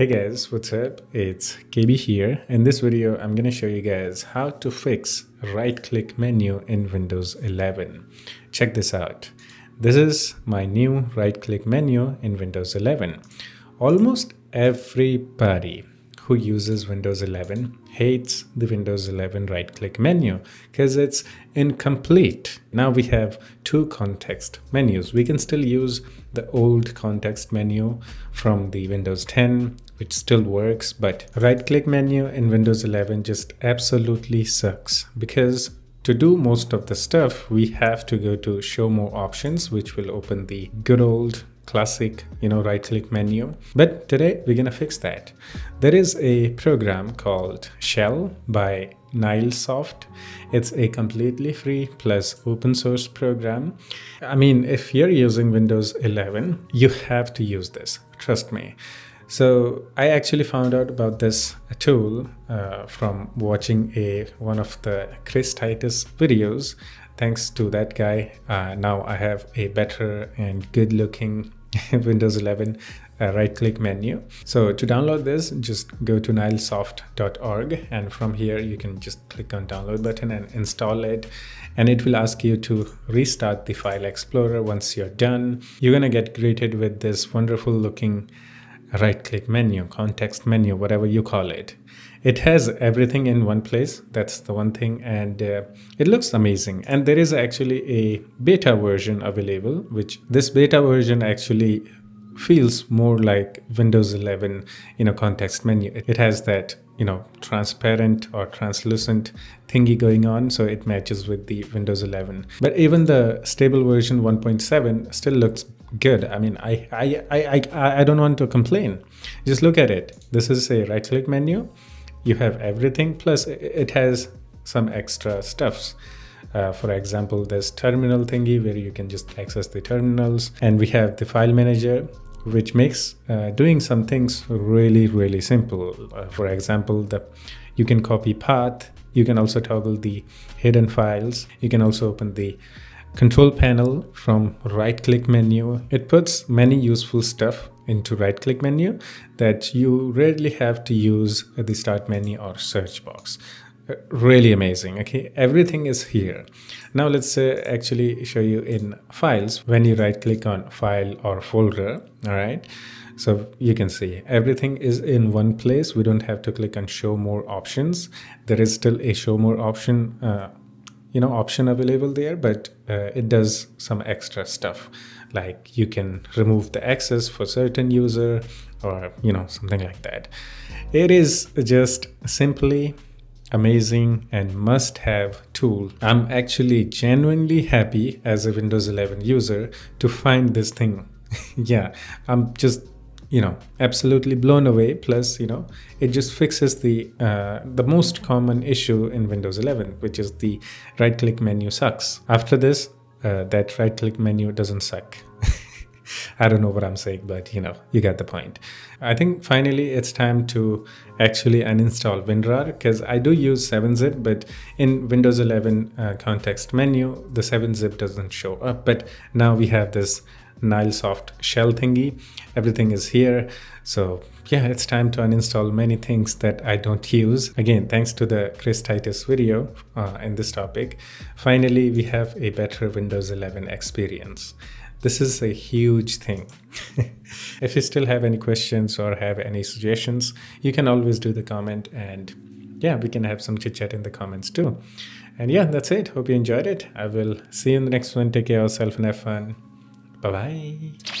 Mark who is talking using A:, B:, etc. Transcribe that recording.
A: Hey guys, what's up? It's KB here. In this video, I'm going to show you guys how to fix right click menu in Windows 11. Check this out. This is my new right click menu in Windows 11. Almost everybody who uses Windows 11 hates the Windows 11 right click menu because it's incomplete. Now we have two context menus. We can still use the old context menu from the Windows 10 which still works but right click menu in Windows 11 just absolutely sucks because to do most of the stuff, we have to go to show more options, which will open the good old classic, you know, right click menu. But today we're gonna fix that. There is a program called Shell by Nilesoft. It's a completely free plus open source program. I mean, if you're using Windows 11, you have to use this, trust me. So I actually found out about this tool uh, from watching a one of the Chris Titus videos. Thanks to that guy, uh, now I have a better and good looking Windows 11 uh, right click menu. So to download this, just go to nilesoft.org and from here you can just click on download button and install it and it will ask you to restart the file explorer once you're done. You're gonna get greeted with this wonderful looking right click menu, context menu, whatever you call it. It has everything in one place. That's the one thing. And uh, it looks amazing. And there is actually a beta version available, which this beta version actually feels more like Windows 11 you know context menu. It has that you know transparent or translucent thingy going on so it matches with the Windows 11. But even the stable version 1.7 still looks good. I mean, I, I, I, I, I don't want to complain. Just look at it. This is a right click menu. You have everything, plus it has some extra stuffs. Uh, for example, there's terminal thingy where you can just access the terminals, and we have the file manager, which makes uh, doing some things really, really simple. Uh, for example, the you can copy path. You can also toggle the hidden files. You can also open the control panel from right click menu. It puts many useful stuff into right click menu that you rarely have to use at the start menu or search box. Really amazing. Okay, everything is here. Now let's uh, actually show you in files when you right click on file or folder. All right. So you can see everything is in one place. We don't have to click on show more options. There is still a show more option uh, you know option available there but uh, it does some extra stuff like you can remove the access for certain user or you know something like that it is just simply amazing and must have tool. I'm actually genuinely happy as a windows 11 user to find this thing. Yeah i'm just you know absolutely blown away. Plus you know it just fixes the uh, the most common issue in windows 11 which is the right click menu sucks. After this uh, that right click menu doesn't suck I don't know what I'm saying, but you know, you get the point. I think finally it's time to actually uninstall WinRAR because I do use 7-zip, but in Windows 11 uh, context menu, the 7-zip doesn't show up. But now we have this Nilesoft shell thingy. Everything is here. So yeah, it's time to uninstall many things that I don't use. Again, thanks to the Chris Titus video uh, in this topic. Finally, we have a better Windows 11 experience. This is a huge thing. if you still have any questions or have any suggestions, you can always do the comment and yeah, we can have some chit chat in the comments too. And yeah, that's it. Hope you enjoyed it. I will see you in the next one. Take care of yourself and have fun. Bye bye.